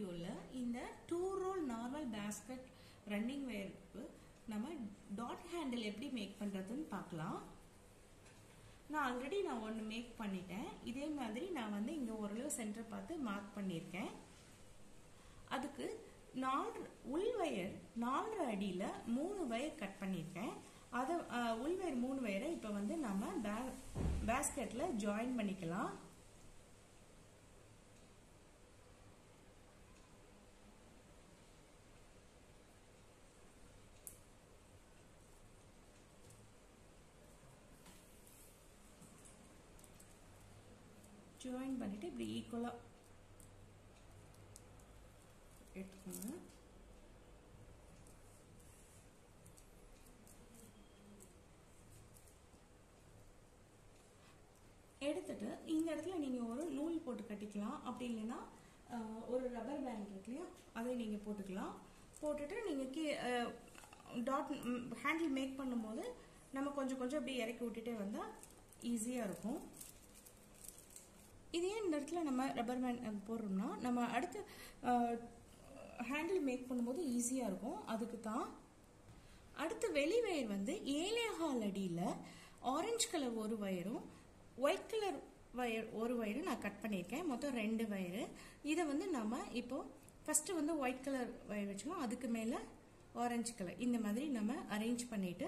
வீடியோவில் இந்த two roll normal basket running வேர்க்கு நம்ம டாட் ஹேண்டில் எப்படி மேக் பண்ணுறதுன்னு பார்க்கலாம். நான் ஆல்ரெடி நான் ஒன்று மேக் பண்ணிட்டேன். இதே மாதிரி நான் வந்து இங்கே ஓரளவு சென்டர் பார்த்து மார்க் பண்ணியிருக்கேன். அதுக்கு நாலு உள் வயர் நாலு அடியில் மூணு வயர் கட் பண்ணியிருக்கேன். அதை உள் வயர் மூணு வயரை இப்போ வந்து நம்ம பே பேஸ்கெட்டில் ஜாயின் பண்ணிக்கலாம். பண்ணிட்டு இப்படி ஈக்குவலாக எடுத்துக்கோங்க எடுத்துட்டு இந்த இடத்துல நீங்கள் ஒரு நூல் போட்டு கட்டிக்கலாம். அப்படி இல்லைன்னா ஒரு ரப்பர் பேண்ட் இருக்கு இல்லையா? அதை நீங்கள் போட்டுக்கலாம். போட்டுட்டு நீங்கள் கீ டாட் ஹேண்டில் மேக் பண்ணும்போது நம்ம கொஞ்சம் கொஞ்சம் அப்படியே இறக்கி விட்டுட்டே வந்தால் ஈஸியாக இருக்கும். இதே இந்த இடத்துல நம்ம ரப்பர் பேண்ட் போடுறோம்னா நம்ம அடுத்து ஹேண்டில் மேக் பண்ணும்போது ஈஸியாக இருக்கும். அதுக்கு தான் அடுத்து வெளி வயர் வந்து ஏழே ஹால் அடியில் ஆரஞ்சு கலர் ஒரு வயரும் ஒயிட் கலர் வயர் ஒரு வயரும் நான் கட் பண்ணியிருக்கேன். மொத்தம் ரெண்டு வயரு இதை வந்து நம்ம இப்போ ஃபஸ்ட்டு வந்து ஒயிட் கலர் வயர் வச்சுக்கோம் அதுக்கு மேலே ஆரஞ்சு கலர் இந்த மாதிரி நம்ம அரேஞ்ச் பண்ணிவிட்டு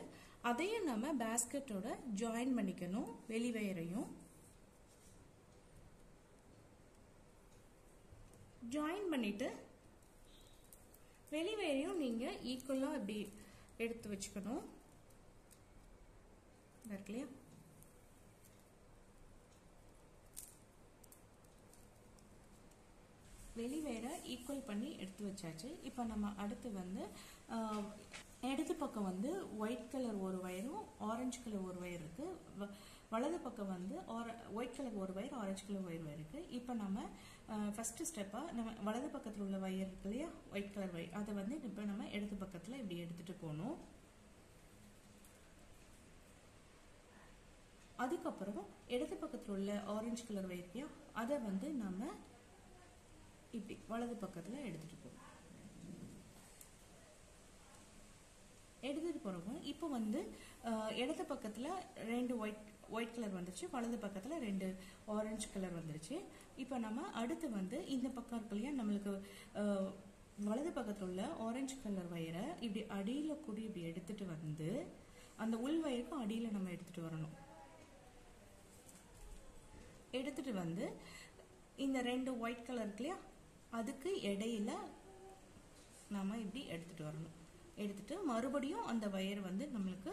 அதையும் நம்ம பேஸ்கெட்டோட ஜாயின் பண்ணிக்கணும் வெளி வயரையும் ஜாயின் பண்ணிட்டு வெளி வயரையும் நீங்கள் ஈக்குவலாக இப்படி எடுத்து வச்சுக்கணும். இருக்கு இல்லையா? வெளி வேற ஈக்குவல் பண்ணி எடுத்து வச்சாச்சு. இப்போ நம்ம அடுத்து வந்து இடது பக்கம் வந்து ஒயிட் கலர் ஒரு வயரும் ஆரஞ்சு கலர் ஒரு வயர் இருக்குது வலது பக்கம் வந்து ஒயிட் கலர் ஒரு வயர் ஆரஞ்சு கலர் ஒயர் இருக்கு. இப்போ நம்ம ஃபர்ஸ்ட் ஸ்டெப்பாக நம்ம வலது பக்கத்தில் உள்ள வயர் இருக்கு இல்லையா? ஒயிட் கலர் வயர் அதை வந்து இப்போ நம்ம இடது பக்கத்தில் இப்படி எடுத்துட்டு போகணும். அதுக்கப்புறம் இடது பக்கத்தில் உள்ள ஆரஞ்சு கலர் வயர் அதை வந்து நம்ம இப்படி வலது பக்கத்தில் எடுத்துட்டு போகணும். எடுத்துட்டு போகிறவங்க இப்போ வந்து இடது பக்கத்தில் ரெண்டு ஒயிட் ஒயிட் கலர் வந்துருச்சு வலது பக்கத்தில் ரெண்டு ஆரஞ்சு கலர் வந்துருச்சு. இப்போ நம்ம அடுத்து வந்து இந்த பக்கம் இருக்கு இல்லையா நம்மளுக்கு வலது பக்கத்தில் உள்ள ஆரஞ்சு கலர் வயரை இப்படி அடியில் கூடி இப்படி எடுத்துட்டு வந்து அந்த உள் வயருக்கும் அடியில் நம்ம எடுத்துட்டு வரணும். எடுத்துட்டு வந்து இந்த ரெண்டு ஒயிட் கலர் இருக்கு இல்லையா அதுக்கு இடையில நாம இப்படி எடுத்துட்டு வரணும். எடுத்துட்டு மறுபடியும் அந்த வயர் வந்து நம்மளுக்கு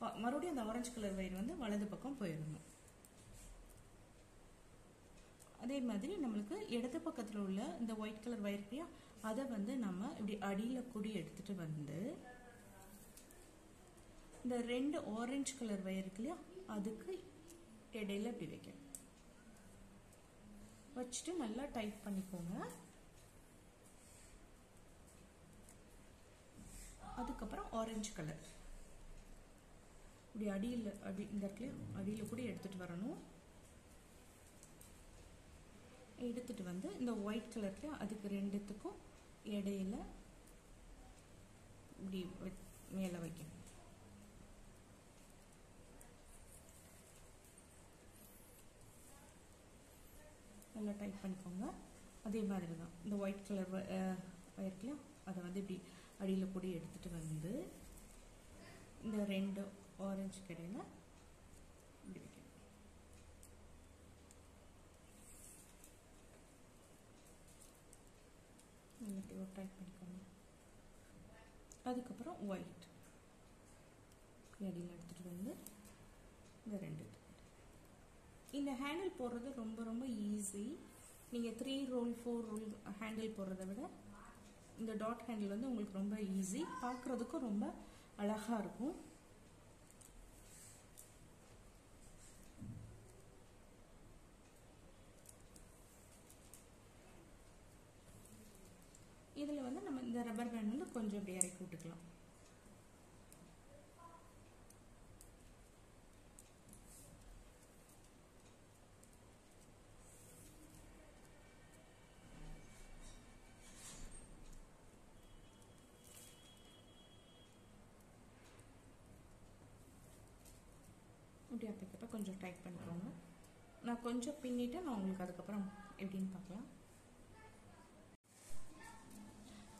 மறுபடியும் அந்த ஆரஞ்சு கலர் வயர் வந்து வலது பக்கம் போயிடணும். அதே மாதிரி நம்மளுக்கு இடது பக்கத்தில் உள்ள இந்த ஒயிட் கலர் வயிறு இல்லையா அதை வந்து நம்ம இப்படி அடியில் குடி எடுத்துட்டு வந்து இந்த ரெண்டு ஆரஞ்சு கலர் வயர் இருக்கு இல்லையா அதுக்கு இடையில இப்படி வைக்கணும். வச்சுட்டு நல்லா டைட் பண்ணிக்கோங்க. அதுக்கப்புறம் ஆரஞ்சு கலர் இப்படி அடியில் அடி இந்த இடத்துல அடியில் கூட எடுத்துகிட்டு வரணும். எடுத்துட்டு வந்து இந்த ஒயிட் கலர்ல அதுக்கு ரெண்டுத்துக்கும் இடையில இப்படி மேலே வைக்கணும். நல்லா டைட் பண்ணிக்கோங்க. அதே மாதிரி தான். இந்த ஒயிட் கலர் வயர்க்கலையும் அதை வந்து இப்படி அடியில் கூட எடுத்துட்டு வந்து இந்த ரெண்டு ஆரஞ்சு கடையில் இப்படி வைக்கணும் பண்ணிக்கோங்க. அதுக்கப்புறம் ஒயிட் அடியில் எடுத்துகிட்டு வந்து இந்த ரெண்டு இந்த ஹேண்டில் போடுறது ரொம்ப ரொம்ப ஈஸி நீங்கள் three roll four roll handle போடுறத விட இந்த டாட் ஹேண்டில் வந்து உங்களுக்கு ரொம்ப ஈஸி பார்க்குறதுக்கும் ரொம்ப அழகாக இருக்கும். இந்த ரப்பர் பேண்ட் வந்து கொஞ்சம் அப்படி இறக்கி விட்டுக்கலாம். இப்படி அப்பக்கப்போ கொஞ்சம் டைட் பண்ணிக்கோங்க. நான் கொஞ்சம் பின்னிட்டு நான் உங்களுக்கு அதுக்கப்புறம் எப்படின்னு பார்க்கலாம்.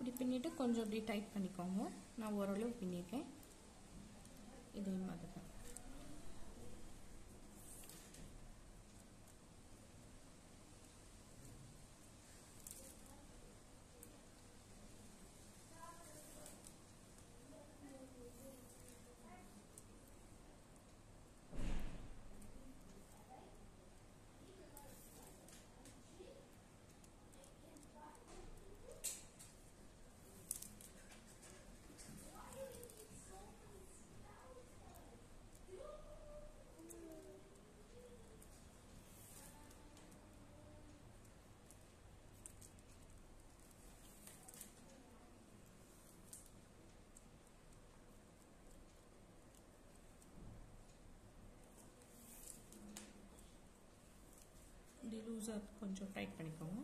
இப்படி பின்னிட்டு கொஞ்சம் அப்படி டைட் பண்ணிக்கோங்க. நான் ஓரளவு பின்னிருக்கேன். இதே மாதிரி தான் இப்படி லூஸாக கொஞ்சம் டைட் பண்ணிக்கோங்க.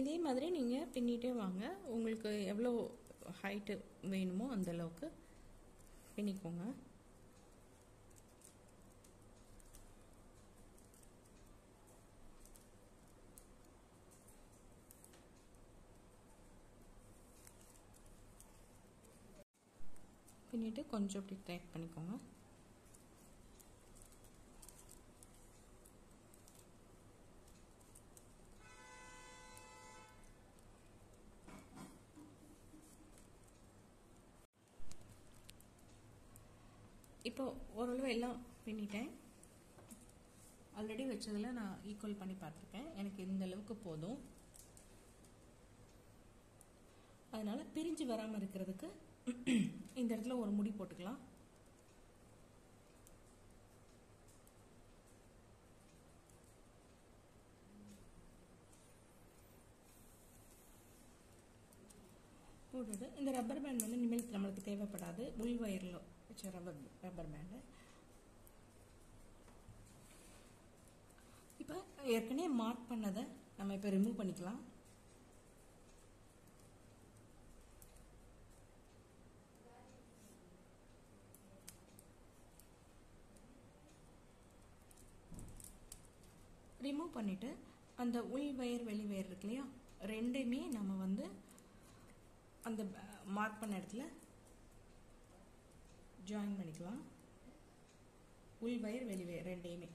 இதே மாதிரி நீங்கள் பின்னிட்டே வாங்க. உங்களுக்கு எவ்வளோ ஹைட்டு வேணுமோ அந்த அளவுக்கு பின்னிக்கோங்க. பின்னிட்டு கொஞ்சம் அப்படி டைட் பண்ணிக்கோங்க. இப்போ ஓரளவு எல்லாம் பின்னிட்டேன் ஆல்ரெடி வச்சதில் நான் ஈக்குவல் பண்ணி பார்த்துருக்கேன். எனக்கு இந்த அளவுக்கு போதும். அதனால் பிரிஞ்சு வராமல் இருக்கிறதுக்கு இந்த இடத்துல ஒரு முடி போட்டுக்கலாம். போட்டுட்டு இந்த ரப்பர் பேண்ட் வந்து இனிமேல் நம்மளுக்கு தேவைப்படாது. உள் வயரில் வச்ச ரப்பர் ரப்பர் பேண்டு இப்போ ஏற்கனவே மார்க் பண்ணதை நம்ம இப்போ ரிமூவ் பண்ணிக்கலாம். ரிமூவ் பண்ணிவிட்டு அந்த உள் வயர் வெளி வயர் இருக்கு இல்லையா? ரெண்டுமே நம்ம வந்து அந்த மார்க் பண்ண இடத்துல ஜாயின் பண்ணிக்கலாம். உள் வயர் வெளிவயிறு வயர் ரெண்டையுமே.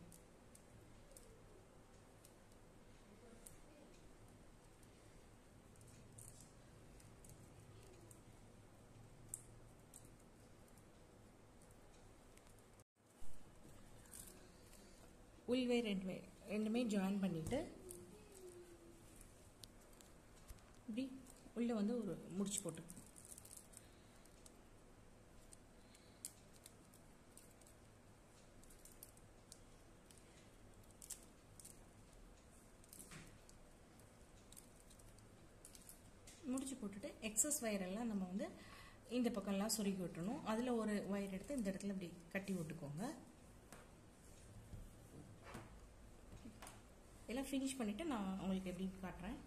உள்வே வயர் ரெண்டுமே ஜாயின் பண்ணிவிட்டு இப்படி உள்ளே வந்து ஒரு முடிச்சு போட்டு முடிச்சு போட்டுட்டு எக்ஸஸ் வயரெல்லாம் நம்ம வந்து இந்த பக்கம்லாம் சொருகி விட்டுணும் அதில் ஒரு ஒயர் எடுத்து இந்த இடத்துல இப்படி கட்டி விட்டுக்கோங்க. எல்லாம் ஃபினிஷ் பண்ணிவிட்டு நான் உங்களுக்கு எப்படி காட்டுறேன்.